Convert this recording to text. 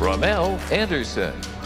Ramel Anderson.